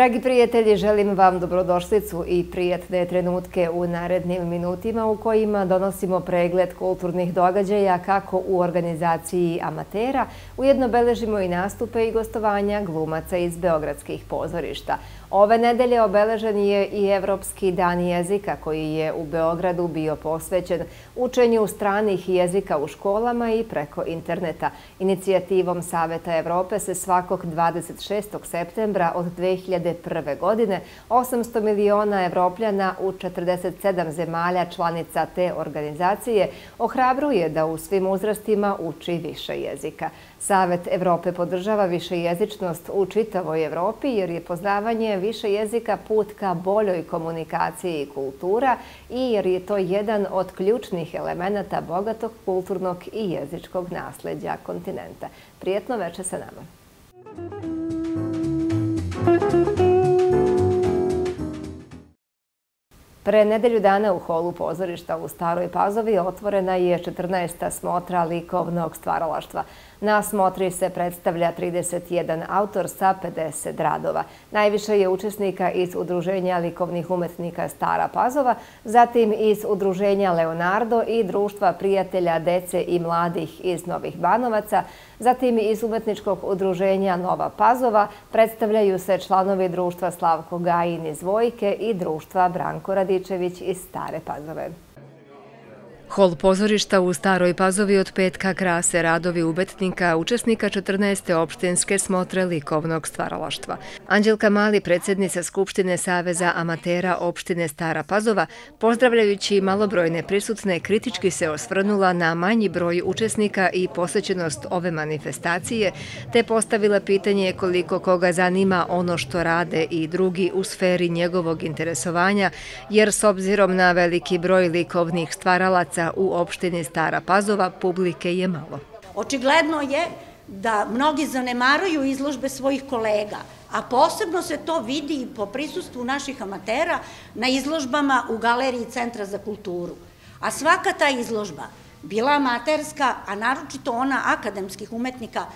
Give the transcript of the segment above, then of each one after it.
Dragi prijatelji, želim vam dobrodošlicu i prijatne trenutke u narednim minutima u kojima donosimo pregled kulturnih događaja kako u organizaciji amatera, ujedno beležimo i nastupe i gostovanja glumaca iz beogradskih pozorišta. Ove nedelje obeležen je i Evropski dan jezika koji je u Beogradu bio posvećen učenju stranih jezika u školama i preko interneta. Inicijativom Saveta Evrope se svakog 26. septembra od 2001. godine 800 miliona evropljana u 47 zemalja članica te organizacije ohrabruje da u svim uzrastima uči više jezika. Savet Evrope podržava višejezičnost u čitavoj Evropi jer je poznavanje više jezika put ka boljoj komunikaciji i kultura i jer je to jedan od ključnih elemenata bogatog kulturnog i jezičkog nasledđa kontinenta. Prijetno veče sa nama. Pre nedelju dana u holu pozorišta u Staroj Pazovi otvorena je 14. smotra likovnog stvaralaštva. Na smotri se predstavlja 31 autor sa 50 radova. Najviše je učesnika iz Udruženja likovnih umetnika Stara Pazova, zatim iz Udruženja Leonardo i Društva prijatelja dece i mladih iz Novih Banovaca, zatim iz Umetničkog udruženja Nova Pazova predstavljaju se članovi Društva Slavko Gajin iz Vojke i Društva Branko Radičević iz Stare Pazove. Hol pozorišta u Staroj Pazovi od petka krase radovi ubetnika, učesnika 14. opštinske smotre likovnog stvaralaštva. Anđelka Mali, predsjednica Skupštine Saveza amatera opštine Stara Pazova, pozdravljajući malobrojne prisutne, kritički se osvrnula na manji broj učesnika i posvećenost ove manifestacije, te postavila pitanje koliko koga zanima ono što rade i drugi u sferi njegovog interesovanja, jer s obzirom na veliki broj likovnih stvaralaca ulica u opštini Stara Pazova publike je malo. Očigledno je da mnogi zanemaruju izložbe svojih kolega, a posebno se to vidi po prisustvu naših amatera na izložbama u Galeriji Centra za kulturu. A svaka ta izložba, bila amaterska, a naročito ona akademskih umetnika,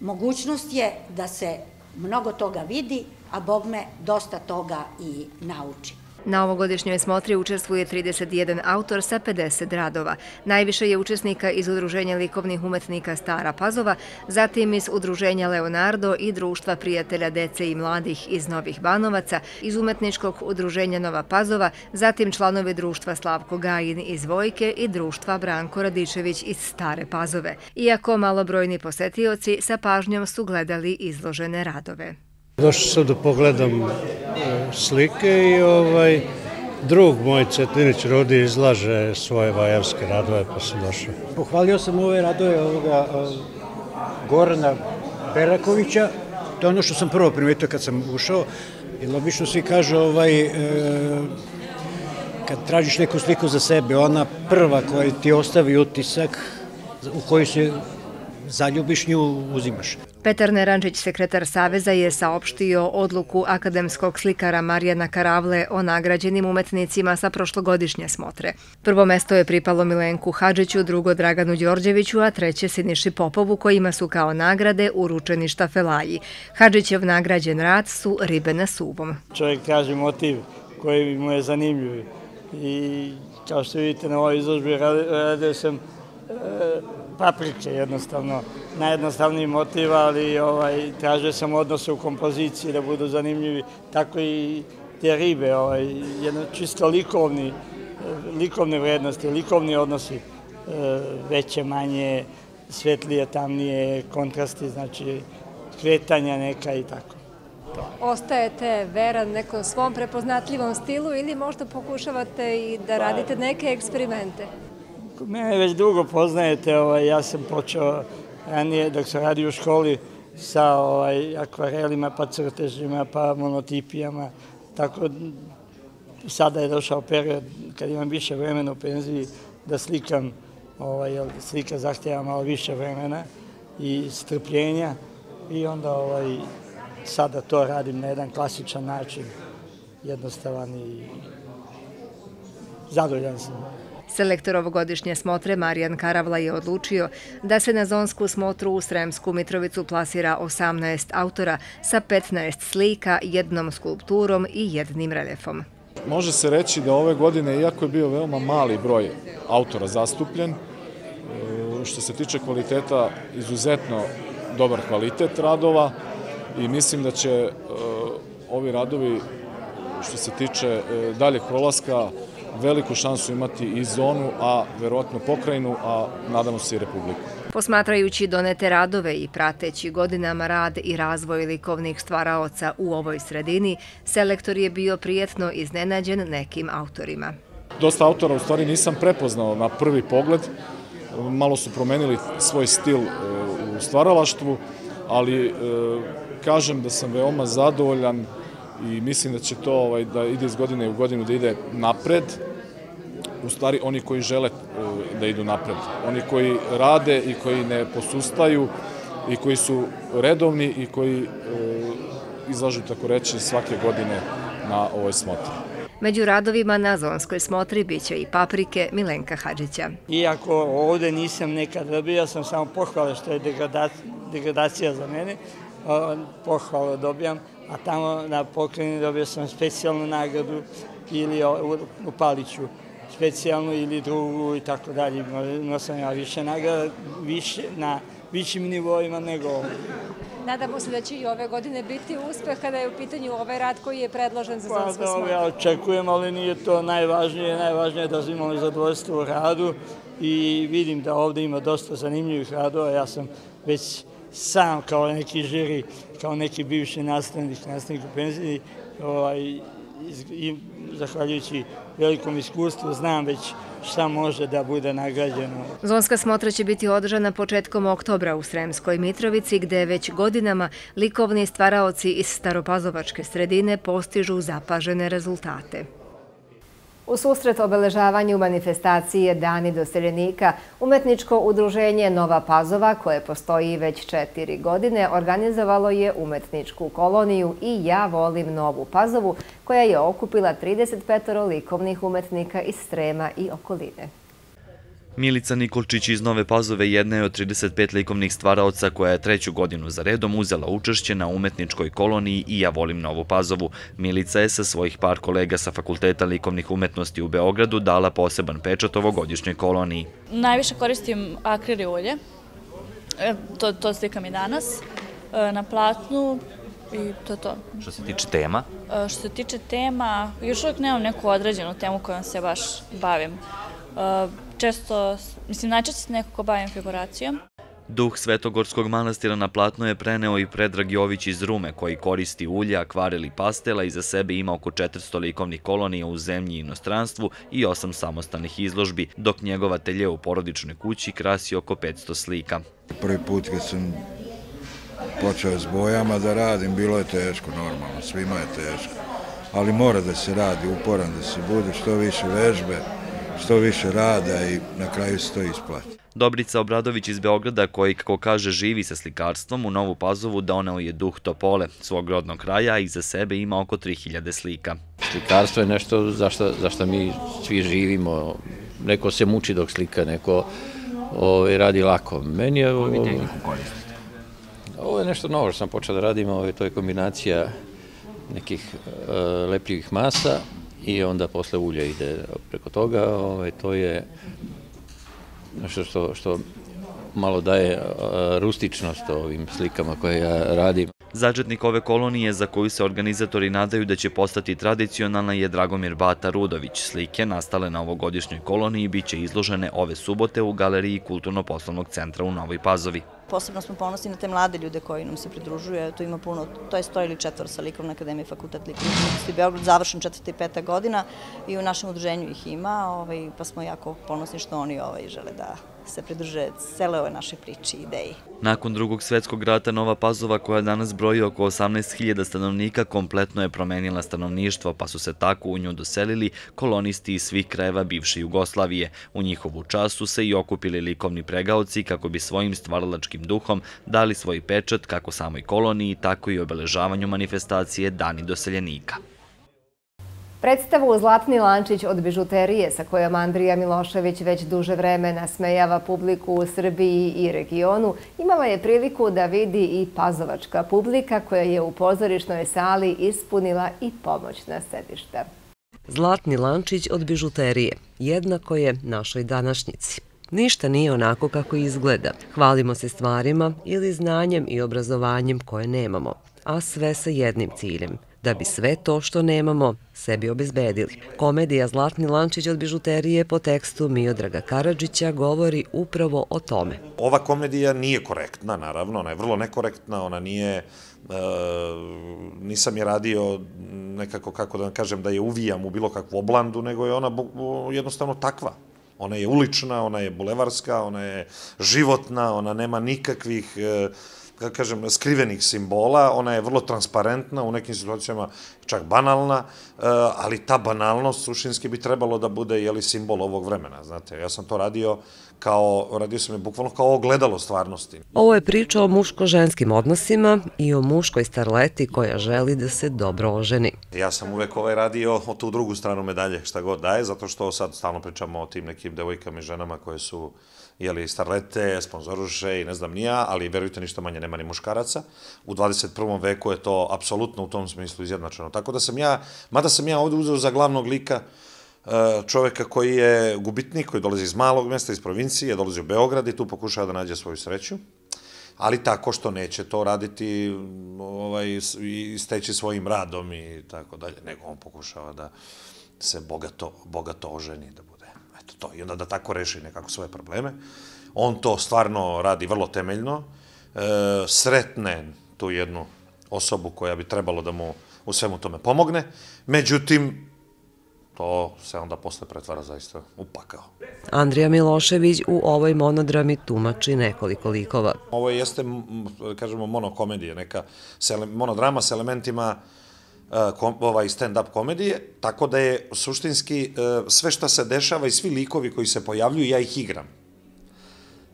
mogućnost je da se mnogo toga vidi, a Bogme dosta toga i nauči. Na ovogodišnjoj smotri učestvuje 31 autor sa 50 radova. Najviše je učesnika iz Udruženja likovnih umetnika Stara Pazova, zatim iz Udruženja Leonardo i Društva prijatelja dece i mladih iz Novih Banovaca, iz Umetničkog udruženja Nova Pazova, zatim članovi Društva Slavko Gajin iz Vojke i Društva Branko Radičević iz Stare Pazove. Iako malobrojni posetioci sa pažnjom su gledali izložene radove. Došao sam da pogledam e, slike i ovaj drug moj Cetlinić Rodi izlaže svoje vajavske radove pa sam došao. Pohvalio sam ove radove ovoga e, Gorana Perakovića, to je ono što sam prvo primetio kad sam ušao, jer obično svi kažu ovaj, e, kad tražiš neku sliku za sebe, ona prva koja ti ostavi utisak u kojoj se zaljubiš nju, uzimaš. Petar Nerančić, sekretar Saveza, je saopštio odluku akademskog slikara Marijana Karavle o nagrađenim umetnicima sa prošlogodišnje smotre. Prvo mesto je pripalo Milenku Hadžiću, drugo Draganu Đorđeviću, a treće Siniši Popovu, kojima su kao nagrade uručeni štafelaji. Hadžićev nagrađen rad su ribe na suvom. Čovjek traži motiv koji mu je zanimljiv i kao što vidite na ovoj izložbi radio sam paprike jednostavno, najjednostavniji motiv, ali ovaj, tražio sam odnose u kompoziciji da budu zanimljivi, tako i te ribe, ovaj, jedno čisto likovni, likovne vrednosti, likovni odnosi, e, veće, manje, svetlije, tamnije, kontrasti, znači kretanja neka i tako. Ostajete veran nekom svom prepoznatljivom stilu ili možda pokušavate i da radite neke eksperimente? Mene već dugo poznajete, ovaj, ja sam počeo ranije dok sam radio u školi sa ovaj, akvarelima, pa crtežima, pa monotipijama, tako sada je došao period kad imam više vremena u penziji da slikam, ovaj, slika zahtjeva malo više vremena i strpljenja i onda ovaj, sada to radim na jedan klasičan način, jednostavan i zadovoljan sam. Selektor ovogodišnje smotre Marijan Karavla je odlučio da se na zonsku smotru u Sremsku Mitrovicu plasira 18 autora sa 15 slika, jednom skulpturom i jednim reljefom. Može se reći da ove godine, iako je bio veoma mali broj autora zastupljen, e, što se tiče kvaliteta, izuzetno dobar kvalitet radova i mislim da će e, ovi radovi, što se tiče e, daljeg prolaska, veliku šansu imati i zonu, a verovatno pokrajinu, a nadamo se i republiku. Posmatrajući donete radove i prateći godinama rad i razvoj likovnih stvaraoca u ovoj sredini, selektor je bio prijetno iznenađen nekim autorima. Dosta autora u stvari nisam prepoznao na prvi pogled, malo su promenili svoj stil e, u stvaralaštvu, ali e, kažem da sam veoma zadovoljan i mislim da će to ovaj, da ide iz godine u godinu da ide napred, u stvari oni koji žele e, da idu napred, oni koji rade i koji ne posustaju i koji su redovni i koji e, izlažu, tako reći, svake godine na ovoj smotri. Među radovima na zonskoj smotri biće i paprike Milenka Hadžića. Iako ovde nisam nekad dobio, sam samo pohvala što je degradacija za mene, pohvala dobijam, a tamo na pokleni dobio sam specijalnu nagradu ili u Paliću specijalnu ili drugu i tako dalje. Imao sam ja više nagrada, više, na višim nivoima nego ovo. Nadamo se da će i ove godine biti uspeh kada je u pitanju ovaj rad koji je predložen za pa, Zonsku smotru. Ja očekujem, ali nije to najvažnije. Najvažnije je da imamo zadovoljstvo u radu i vidim da ovde ima dosta zanimljivih radova. Ja sam već sam kao neki žiri, kao neki bivši nastavnik, nastavnik u penziji, ovaj, i zahvaljujući velikom iskustvu znam već šta može da bude nagrađeno. Zonska smotra će biti održana početkom oktobra u Sremskoj Mitrovici, gde već godinama likovni stvaraoci iz Staropazovačke sredine postižu zapažene rezultate. U susret obeležavanju manifestacije Dani doseljenika, umetničko udruženje Nova Pazova, koje postoji već četiri godine, organizovalo je umetničku koloniju i Ja volim Novu Pazovu, koja je okupila 35 likovnih umetnika iz Strema i okoline. Milica Nikolčić iz Nove Pazove jedna je od 35 likovnih stvaraoca koja je treću godinu za redom uzela učešće na umetničkoj koloniji i Ja volim Novu Pazovu. Milica je sa svojih par kolega sa Fakulteta likovnih umetnosti u Beogradu dala poseban pečat ovogodišnjoj koloniji. Najviše koristim akrili ulje, e, to, to slikam i danas, e, na platnu, i to je to. Što se tiče tema? E, što se tiče tema, još uvijek nemam neku određenu temu kojom se baš bavim često, mislim, najčešće se nekako bavim figuracijom. Duh Svetogorskog manastira na platno je preneo i Predrag Jović iz Rume, koji koristi ulje, akvarel i pastela i za sebe ima oko 400 likovnih kolonija u zemlji i inostranstvu i osam samostalnih izložbi, dok njegov atelje u porodičnoj kući krasi oko 500 slika. Prvi put kad sam počeo s bojama da radim, bilo je teško, normalno, svima je teško. Ali mora da se radi, uporan da se bude, što više vežbe, što više rada i na kraju se to isplati. Dobrica Obradović iz Beograda, koji, kako kaže, živi sa slikarstvom, u Novu Pazovu doneo je duh Topole, svog rodnog kraja, i za sebe ima oko 3000 slika. Slikarstvo je nešto zašto, zašto mi svi živimo. Neko se muči dok slika, neko ovaj, radi lako. Meni je... Ovo, ovo je nešto novo što sam počeo da radim, ovo, to je kombinacija nekih uh, lepljivih masa i onda posle ulja ide preko toga, ovaj, to je nešto što, što malo daje rustičnost ovim slikama koje ja radim. Začetnik ove kolonije za koju se organizatori nadaju da će postati tradicionalna je Dragomir Bata Rudović. Slike nastale na ovogodišnjoj koloniji biće izložene ove subote u Galeriji Kulturno-poslovnog centra u Novoj Pazovi. Posebno smo ponosni na te mlade ljude koji nam se pridružuju, tu ima puno, to je sto ili četvor sa Likovna akademija Fakultet likovne umetnosti Beograd, završen četvrta i peta godina i u našem udruženju ih ima, ovaj, pa smo jako ponosni što oni ovaj, žele da se pridruže cele ove naše priče i ideji. Nakon drugog svetskog rata Nova Pazova, koja danas broji oko 18.000 stanovnika, kompletno je promenila stanovništvo, pa su se tako u nju doselili kolonisti iz svih krajeva bivše Jugoslavije. U njihovu času se i okupili likovni pregaoci kako bi svojim stvaralačkim duhom dali svoj pečat kako samoj koloniji, tako i obeležavanju manifestacije Dani doseljenika. Predstavu Zlatni Lančić od bižuterije sa kojom Andrija Milošević već duže vreme nasmejava publiku u Srbiji i regionu imala je priliku da vidi i pazovačka publika koja je u pozorišnoj sali ispunila i pomoćna sedišta. Zlatni Lančić od bižuterije jednako je našoj današnjici. Ništa nije onako kako izgleda. Hvalimo se stvarima ili znanjem i obrazovanjem koje nemamo, a sve sa jednim ciljem – da bi sve to što nemamo sebi obezbedili. Komedija Zlatni lančić od bižuterije po tekstu Miodraga Karadžića govori upravo o tome. Ova komedija nije korektna, naravno, ona je vrlo nekorektna, ona nije, e, nisam je radio nekako, kako da kažem, da je uvijam u bilo kakvu oblandu, nego je ona jednostavno takva. Ona je ulična, ona je bulevarska, ona je životna, ona nema nikakvih e, kažem, skrivenih simbola, ona je vrlo transparentna, u nekim situacijama čak banalna, eh, ali ta banalnost suštinski bi trebalo da bude jeli, simbol ovog vremena, znate. Ja sam to radio kao, radio sam je bukvalno kao ogledalo stvarnosti. Ovo je priča o muško-ženskim odnosima i o muškoj starleti koja želi da se dobro oženi. Ja sam uvek ovaj radio o tu drugu stranu medalje, šta god daje, zato što sad stalno pričamo o tim nekim devojkama i ženama koje su jeli, starlete, sponzoruše i ne znam nija, ali verujte ništa manje nema ni muškaraca. U 21. veku je to apsolutno u tom smislu izjednačeno. Tako da sam ja, mada sam ja ovde uzeo za glavnog lika e, čoveka koji je gubitnik, koji dolazi iz malog mesta, iz provincije, dolazi u Beograd i tu pokušava da nađe svoju sreću. Ali tako što neće to raditi ovaj, i steći svojim radom i tako dalje, nego on pokušava da se bogato, bogato oženi, da Eto to, i onda da tako reši nekako svoje probleme. On to stvarno radi vrlo temeljno, e, sretne tu jednu osobu koja bi trebalo da mu u svemu tome pomogne, međutim, to se onda posle pretvara zaista u pakao. Andrija Milošević u ovoj monodrami tumači nekoliko likova. Ovo jeste, kažemo, monokomedija, neka monodrama sa elementima ovaj stand-up komedije, tako da je suštinski e, sve što se dešava i svi likovi koji se pojavljuju, ja ih igram.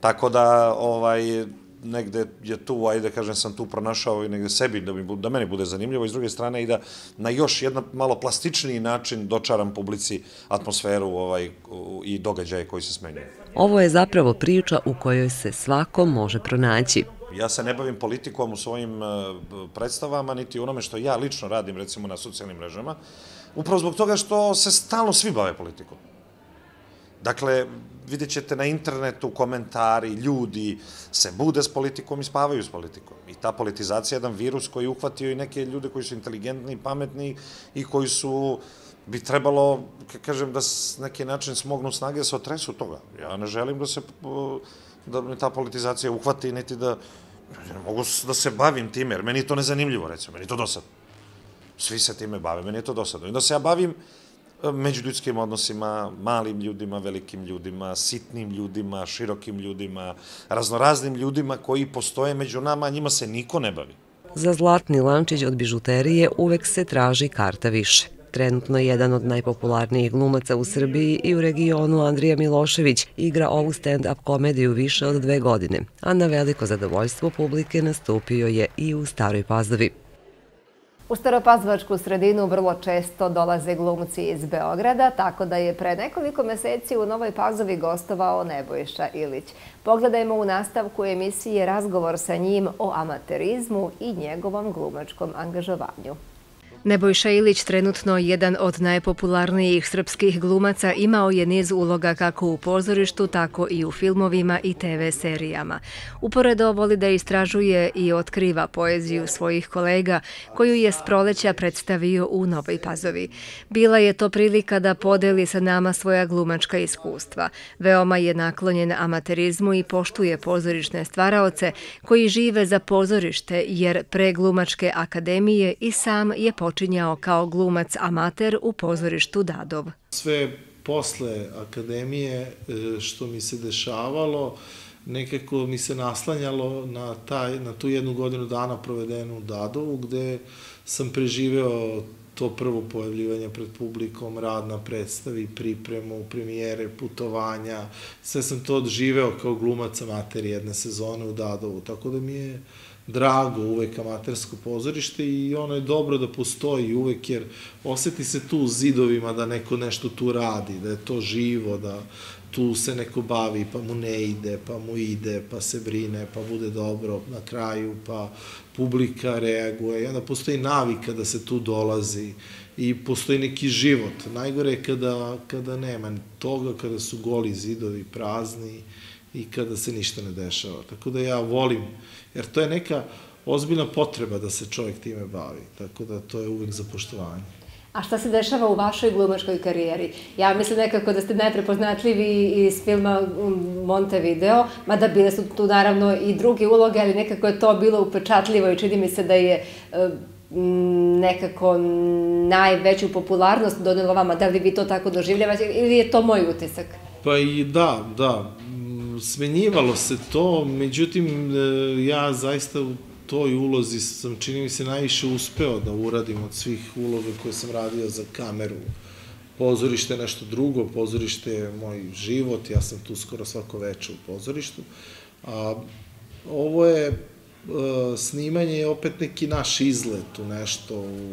Tako da, ovaj, negde je tu, ajde da kažem, sam tu pronašao i negde sebi da, mi, da meni bude zanimljivo i s druge strane i da na još jedan malo plastičniji način dočaram publici atmosferu ovaj, i događaje koji se smenjuju. Ovo je zapravo priča u kojoj se svako može pronaći. Ja se ne bavim politikom u svojim e, predstavama, niti onome što ja lično radim, recimo na socijalnim mrežama, upravo zbog toga što se stalno svi bave politikom. Dakle, vidjet ćete na internetu komentari, ljudi se bude s politikom i spavaju s politikom. I ta politizacija je jedan virus koji je uhvatio i neke ljude koji su inteligentni, pametni i koji su bi trebalo, kažem, da s neki način smognu snage da se otresu toga. Ja ne želim da se da me ta politizacija uhvati, niti da ne mogu da se bavim time, jer meni je to nezanimljivo, recimo, meni je to dosadno. Svi se time bave, meni je to dosadno. I da se ja bavim e, međuljudskim odnosima, malim ljudima, velikim ljudima, sitnim ljudima, širokim ljudima, raznoraznim ljudima koji postoje među nama, a njima se niko ne bavi. Za zlatni lančić od bižuterije uvek se traži karta više trenutno jedan od najpopularnijih glumaca u Srbiji i u regionu Andrija Milošević, igra ovu stand-up komediju više od dve godine, a na veliko zadovoljstvo publike nastupio je i u Staroj Pazovi. U Staropazvačku sredinu vrlo često dolaze glumci iz Beograda, tako da je pre nekoliko meseci u Novoj Pazovi gostovao Nebojša Ilić. Pogledajmo u nastavku emisije razgovor sa njim o amaterizmu i njegovom glumačkom angažovanju. Nebojša Ilić, trenutno jedan od najpopularnijih srpskih glumaca, imao je niz uloga kako u pozorištu, tako i u filmovima i TV serijama. Uporedo voli da istražuje i otkriva poeziju svojih kolega, koju je s proleća predstavio u Novoj Pazovi. Bila je to prilika da podeli sa nama svoja glumačka iskustva. Veoma je naklonjen amaterizmu i poštuje pozorišne stvaraoce koji žive za pozorište, jer pre glumačke akademije i sam je počeo počinjao kao glumac amater u pozorištu Dadov. Sve posle akademije e, što mi se dešavalo, nekako mi se naslanjalo na, taj, na tu jednu godinu dana provedenu u Dadovu, gde sam preživeo to prvo pojavljivanje pred publikom, rad na predstavi, pripremu, premijere, putovanja. Sve sam to odživeo kao glumac amater jedne sezone u Dadovu, tako da mi je drago uvek amatersko pozorište i ono je dobro da postoji uvek jer oseti se tu zidovima da neko nešto tu radi, da je to živo, da tu se neko bavi, pa mu ne ide, pa mu ide, pa se brine, pa bude dobro na kraju, pa publika reaguje i onda postoji navika da se tu dolazi i postoji neki život. Najgore je kada, kada nema toga, kada su goli zidovi prazni i kada se ništa ne dešava. Tako da ja volim, jer to je neka ozbiljna potreba da se čovjek time bavi, tako da to je uvek za poštovanje. A šta se dešava u vašoj glumačkoj karijeri? Ja mislim nekako da ste najprepoznatljivi iz filma Montevideo, mada bile su tu naravno i druge uloge, ali nekako je to bilo upečatljivo i čini mi se da je e, nekako najveću popularnost donelo vama. Da li vi to tako doživljavate ili je to moj utisak? Pa i da, da. Smenjivalo se to, međutim, e, ja zaista u toj ulozi sam, čini mi se, najviše uspeo da uradim od svih uloga koje sam radio za kameru. Pozorište je nešto drugo, pozorište je moj život, ja sam tu skoro svako veče u pozorištu. A, ovo je, e, snimanje je opet neki naš izlet u nešto, u,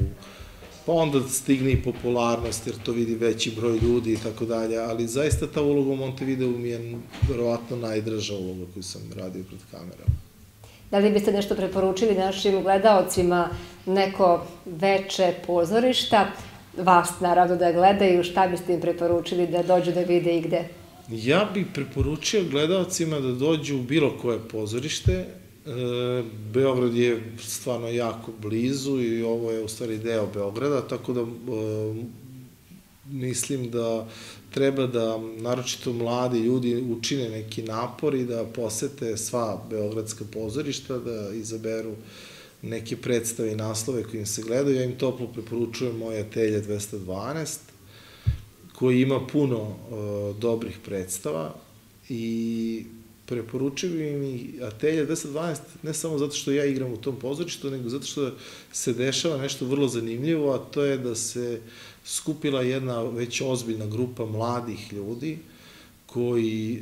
pa onda stigne i popularnost, jer to vidi veći broj ljudi i tako dalje, ali zaista ta uloga u Montevideo mi je verovatno najdraža uloga koju sam radio pred kamerom. Da li biste nešto preporučili našim gledaocima, neko veče pozorišta, vas naravno da gledaju, šta biste im preporučili da dođu da vide i gde? Ja bih preporučio gledaocima da dođu u bilo koje pozorište. E, Beograd je stvarno jako blizu i ovo je u stvari deo Beograda, tako da e, mislim da treba da, naročito mladi ljudi, učine neki napor i da posete sva beogradska pozorišta, da izaberu neke predstave i naslove koji im se gledaju. Ja im toplo preporučujem moje Atelje 212, koji ima puno uh, dobrih predstava i preporučujem im i Atelje 212 ne samo zato što ja igram u tom pozorištu, nego zato što se dešava nešto vrlo zanimljivo, a to je da se skupila jedna već ozbiljna grupa mladih ljudi koji e,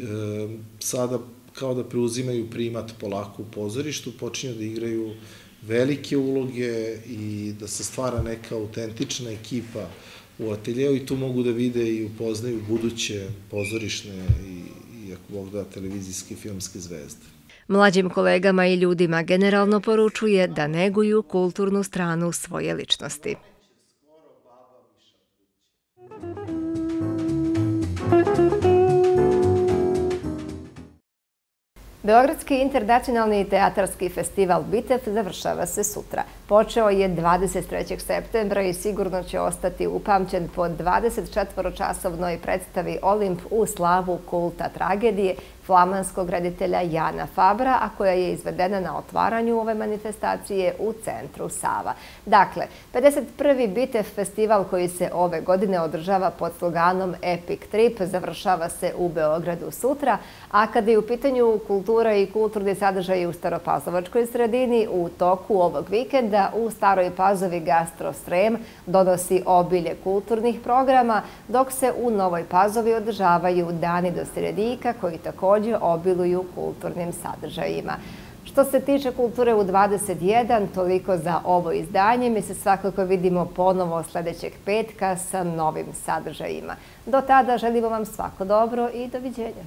sada kao da preuzimaju primat polako u pozorištu, počinju da igraju velike uloge i da se stvara neka autentična ekipa u ateljevu i tu mogu da vide i upoznaju buduće pozorišne i, i ako Bog da, televizijske filmske zvezde. Mlađim kolegama i ljudima generalno poručuje da neguju kulturnu stranu svoje ličnosti. Beogradski internacionalni teatarski festival Bitev završava se sutra. Počeo je 23. septembra i sigurno će ostati upamćen po 24-časovnoj predstavi Olimp u slavu kulta tragedije flamanskog reditelja Jana Fabra, a koja je izvedena na otvaranju ove manifestacije u centru Sava. Dakle, 51. Bitev festival koji se ove godine održava pod sloganom Epic Trip završava se u Beogradu sutra, a kada je u pitanju kultura i kulturni sadržaj u Staropazovačkoj sredini, u toku ovog vikenda u Staroj Pazovi Gastro Srem donosi obilje kulturnih programa, dok se u Novoj Pazovi održavaju Dani do Sredika koji takođe obiluju kulturnim sadržajima. Što se tiče kulture u 21, toliko za ovo izdanje. Mi se svakako vidimo ponovo sledećeg petka sa novim sadržajima. Do tada želimo vam svako dobro i doviđenja.